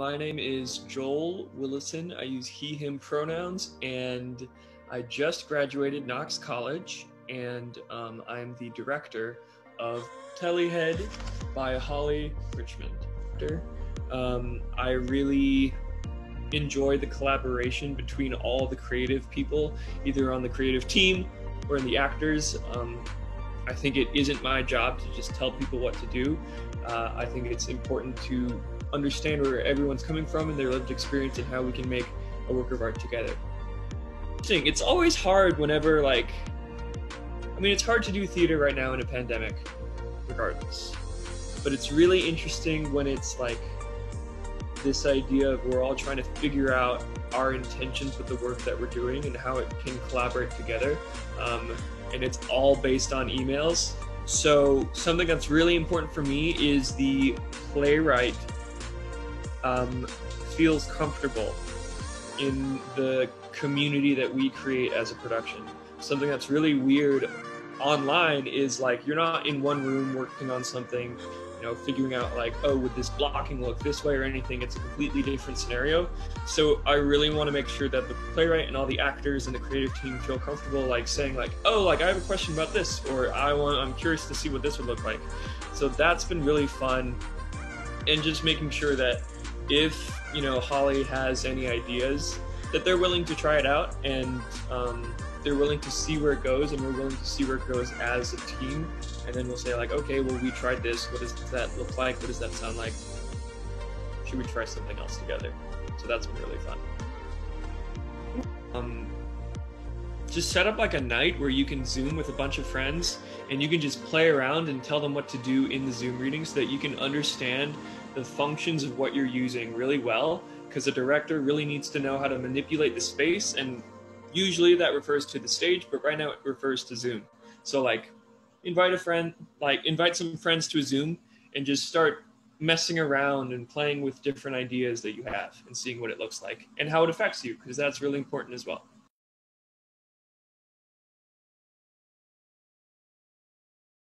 My name is Joel Willison. I use he, him pronouns, and I just graduated Knox College, and um, I'm the director of Tellyhead by Holly Richmond. Um, I really enjoy the collaboration between all the creative people, either on the creative team or in the actors. Um, I think it isn't my job to just tell people what to do. Uh, I think it's important to understand where everyone's coming from and their lived experience and how we can make a work of art together. It's always hard whenever, like, I mean, it's hard to do theater right now in a pandemic, regardless. But it's really interesting when it's like this idea of we're all trying to figure out our intentions with the work that we're doing and how it can collaborate together. Um, and it's all based on emails. So, something that's really important for me is the playwright um, feels comfortable in the community that we create as a production. Something that's really weird online is like you're not in one room working on something, you know, figuring out like, oh, would this blocking look this way or anything? It's a completely different scenario. So I really want to make sure that the playwright and all the actors and the creative team feel comfortable like saying like, oh, like I have a question about this, or I want, I'm curious to see what this would look like. So that's been really fun, and just making sure that if you know Holly has any ideas, that they're willing to try it out and um, they're willing to see where it goes, and we're willing to see where it goes as a team. And then we'll say like, okay, well we tried this. What does that look like? What does that sound like? Should we try something else together? So that's been really fun. Um, just set up like a night where you can zoom with a bunch of friends and you can just play around and tell them what to do in the zoom reading so that you can understand the functions of what you're using really well because the director really needs to know how to manipulate the space and usually that refers to the stage but right now it refers to zoom. So like invite a friend like invite some friends to a zoom and just start messing around and playing with different ideas that you have and seeing what it looks like and how it affects you because that's really important as well